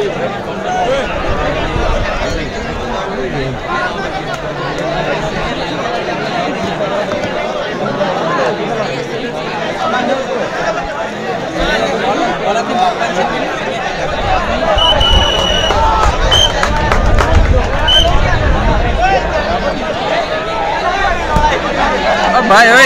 Ờ, Bye.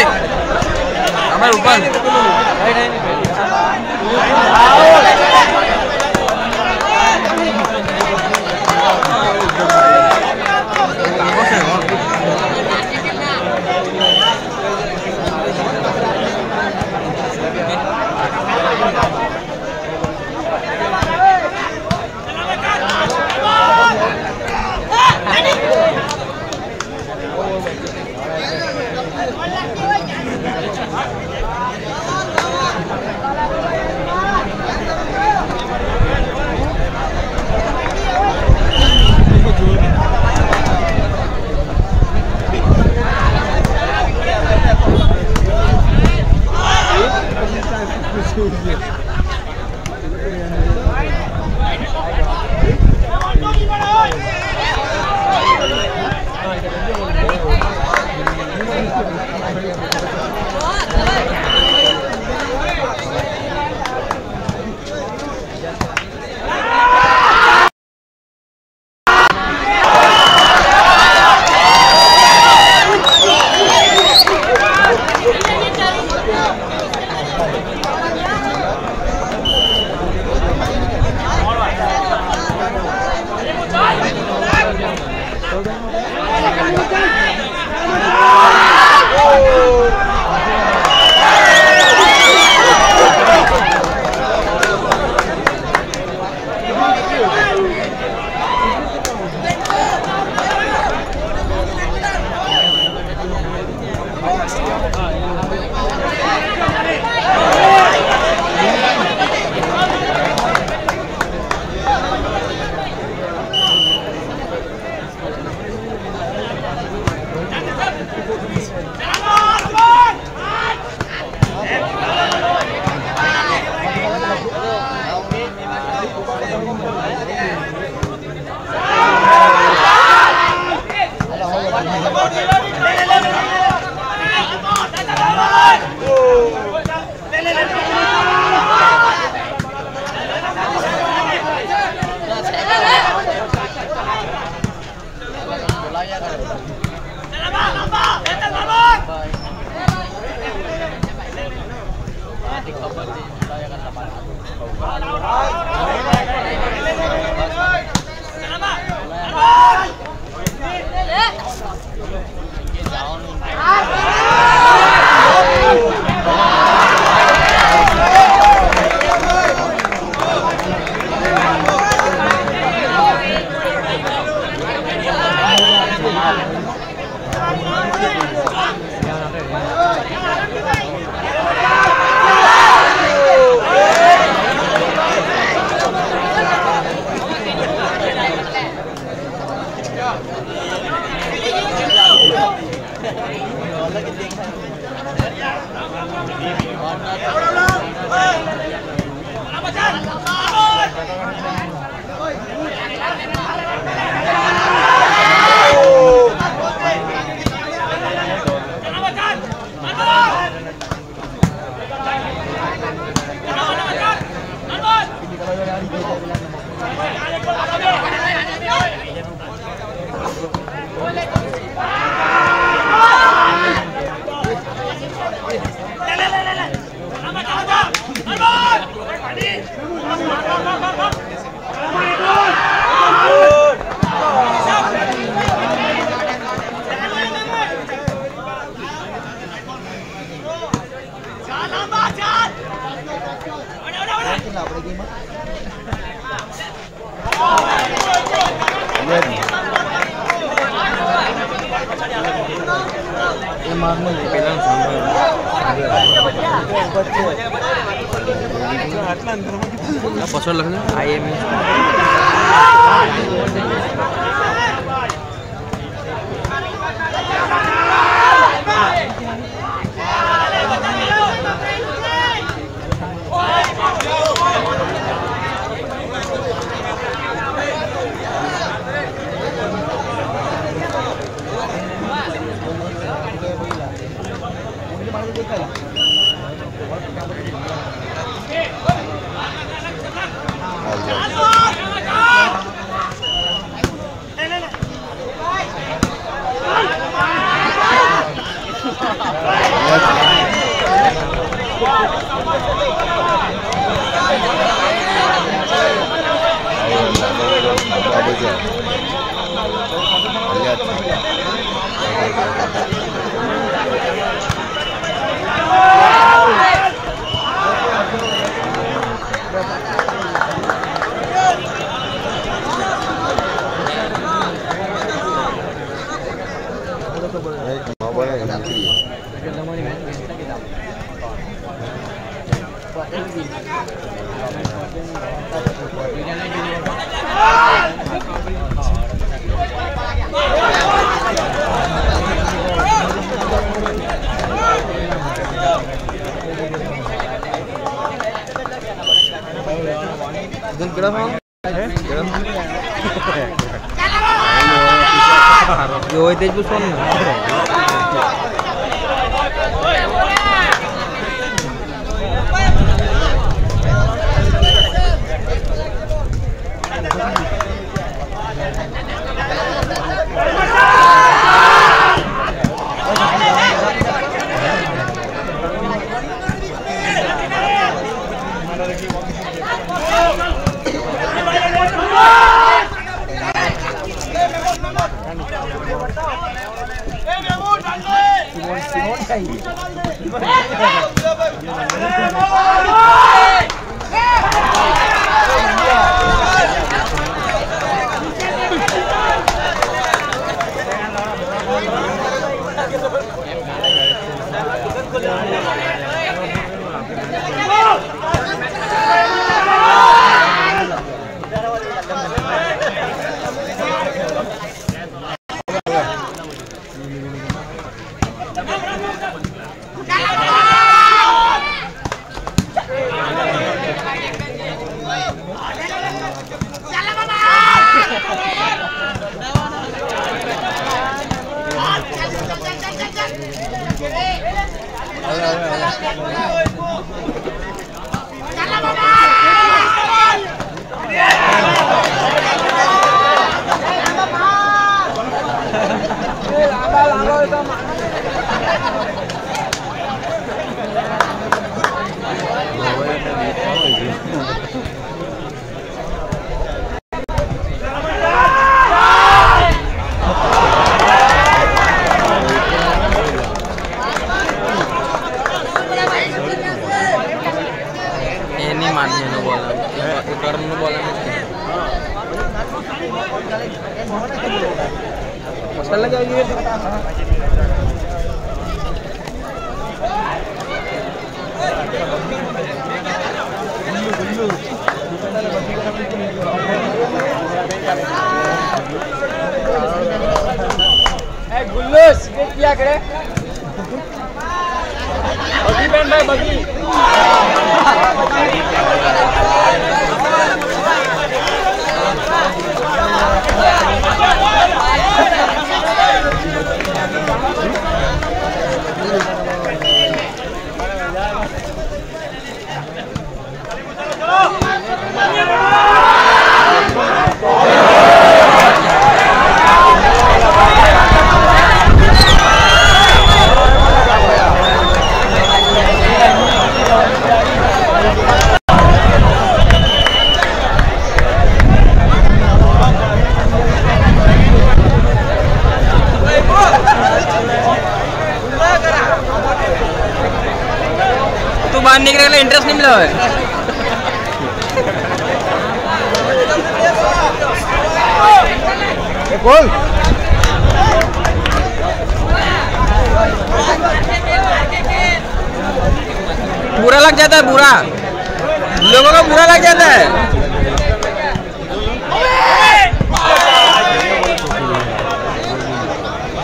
मार्ग में पहला सांभर पसंद लगना आई एम थोड़ा सा यो तेज Simón, Simón ahí. ừ, ừ, ừ.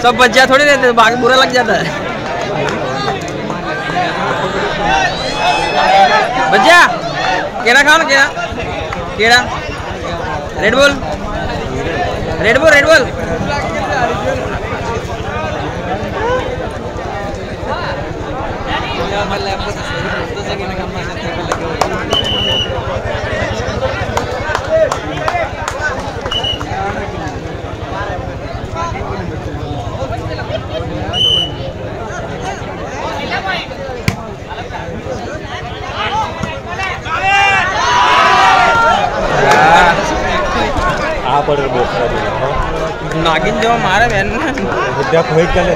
सब बच्चा थोड़ी देते बाकी बुरा लग जाता है। बच्चा केड़ा खाओ ना केड़ा केड़ा रेड बोल रेड बॉल रेड बॉल આ પડે બહુ ખરાબ નાગીન જેવા મારે બેન ને. બધા ખોઈ ચાલે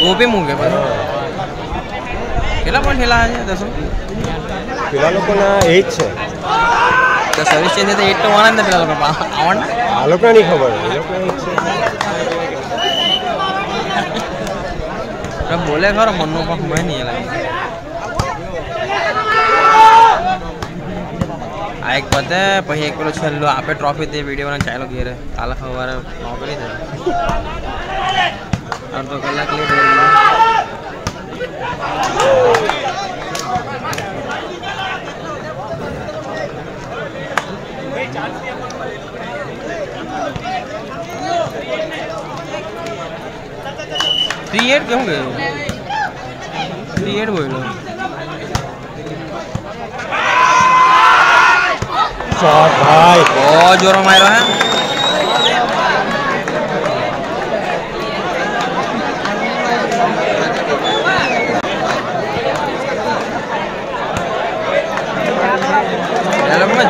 ગોપી મૂકે પેલા પણ ઠેલા છે દસો? પેલા લોકોના એ જ છે. તો સર્વિસ ચેન્જ તો એટ તો વાળા ને પેલા લોકો. આવણ આ લોકોને નહીં ખબર એ લોકો બોલે ખરો મનનો પાક મને નહીં લાગે आएक पते पहले एक बोलो चल लो आपे ट्रॉफी दे वीडियो बना चाइल्ड गिरे ताला खबर नौकरी दे और तो कल के लिए थ्री एट क्यों गए थ्री बोलो শট ভাই। বহুত জোর মাইরো হ্যাঁ?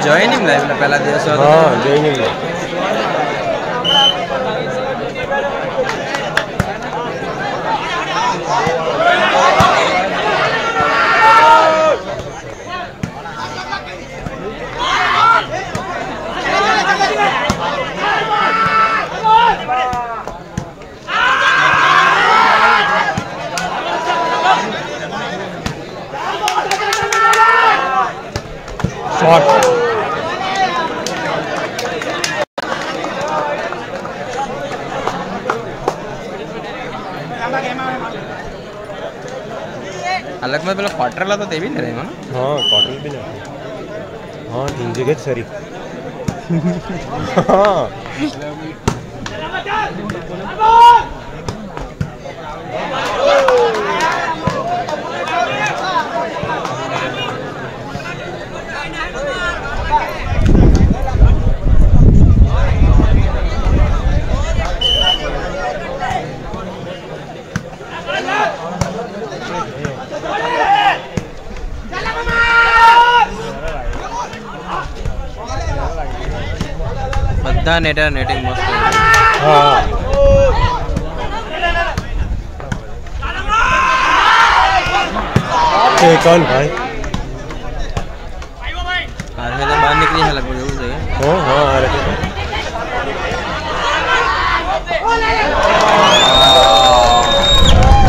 জয়নিং লাইভ না পেলা দিয়েছ। হ্যাঁ জয়নিং লাইভ शॉट अलग में पहले क्वार्टर ला तो ते भी ले रहे ना। हाँ क्वार्टर भी ले हाँ तीन सॉरी हाँ। done it, done it, most. Ah. कौन भाई? हाँ, अरे तो बाहर निकली है लगभग ज़रूर जाएगा ओ हाँ अरे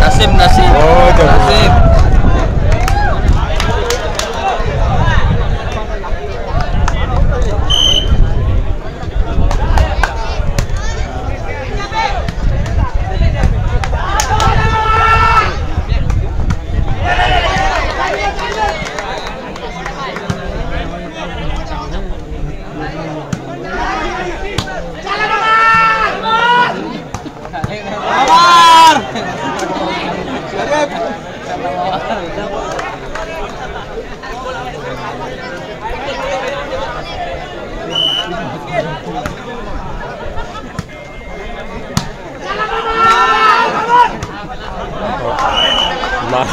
नसीब नसीब। ओ नसीब।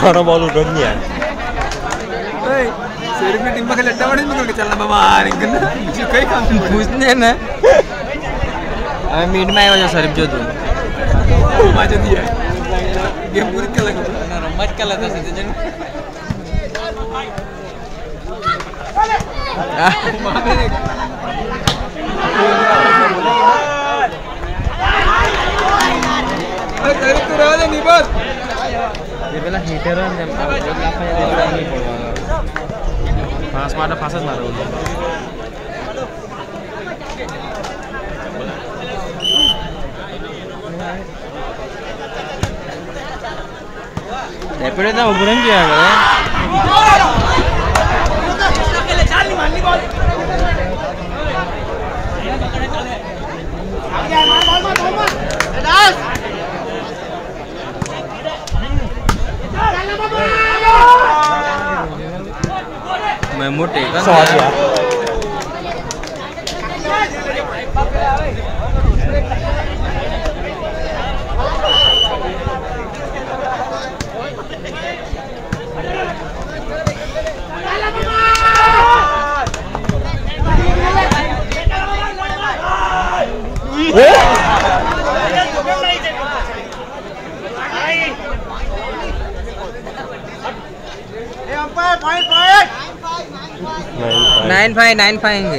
ada bolu dunia. Hey, sering di timbang kalau tambah timbang kita cuma bermain kan? Juga yang busnya na. Amin main aja sering jodoh. Macam dia. Game buruk kalau kan? Nara mat kalau tuh sih jadi. Ah, mana? Ah, terus terus ada nih bos pala hater ang dyan pa. Wala pa yung hater ang dyan. Mga smada मैं मोटे का सौ दिया Oh! Nine five nine five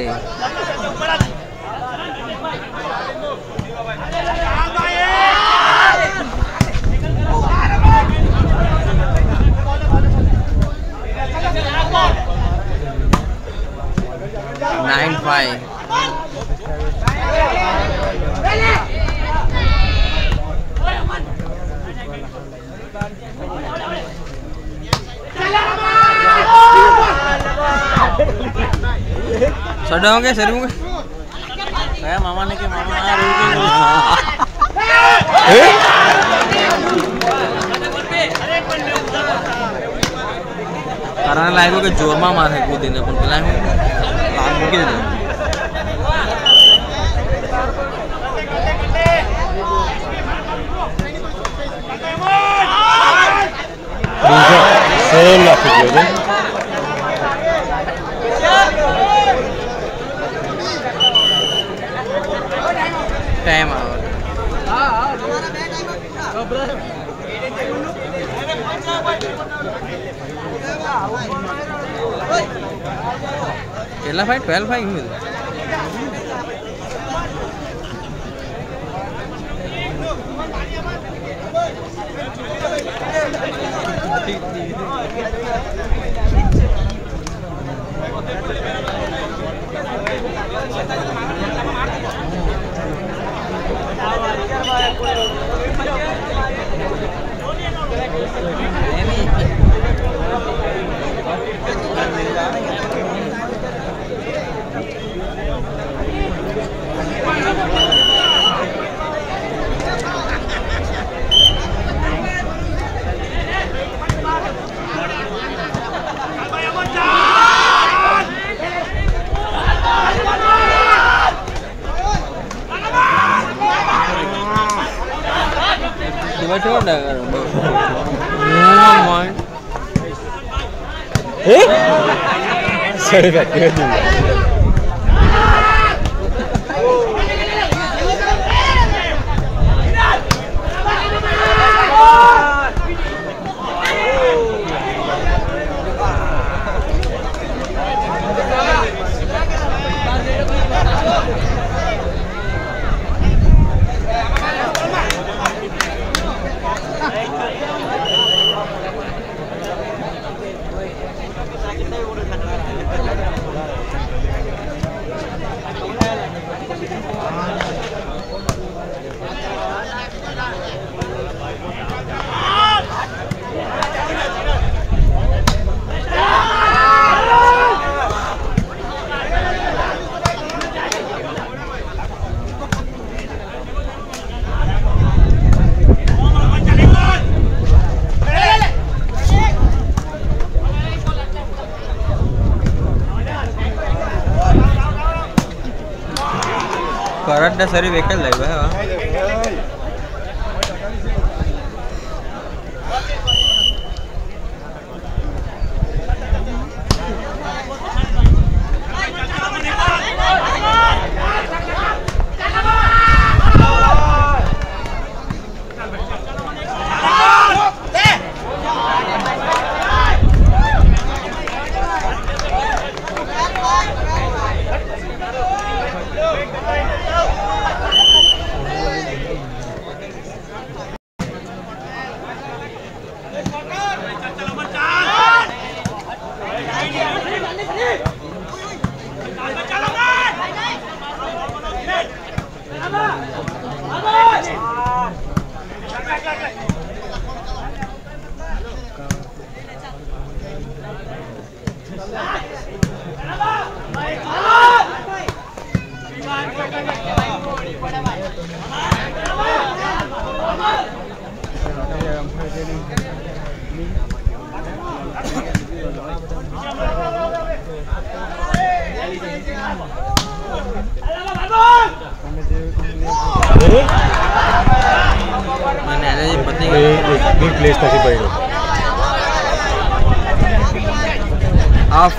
nine five ਛੱਡਾਂਗੇ ਸਰੂਗੇ ਮੈਂ ਮਾਮਾ ਨੇ ਕਿ ਮਾਮਾ ਰੁਕ ਗਏ ਏ के जोरमा मार है। को देने पण पण लाग लाग के दे। Same gitu deh. Time out. કેટલા ફાઈટ ટ્વેલ્વ ફાઈટ હું tiba-tiba evet, evet. करंट सरी वेकल लगे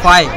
ไฟ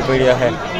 पल्ले प्लेस है।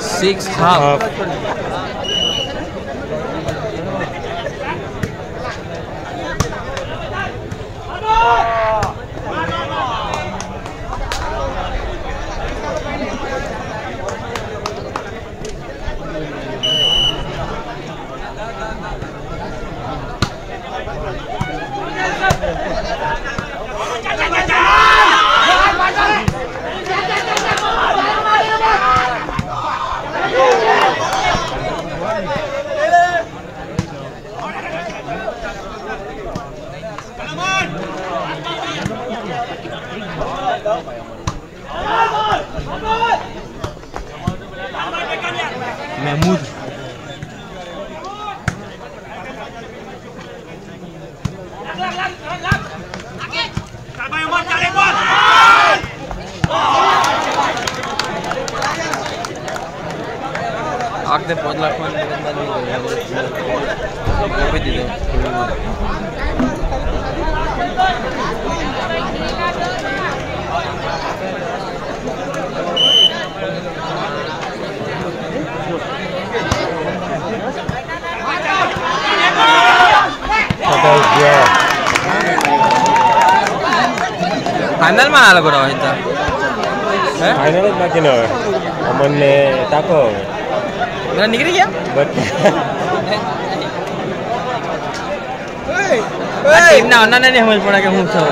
Six half. half. আঁকতে বদলা খান কবে দিলেন Yeah. ગયા ફાઇનલમાં આ લોકો રહે તો હે ફાઇનલ જ બાકી ન હવે અમનને તાકો હવે બધા નીકળી ગયા બટ ટીમના અન્નાને નહીં સમજ પડે કે હું છું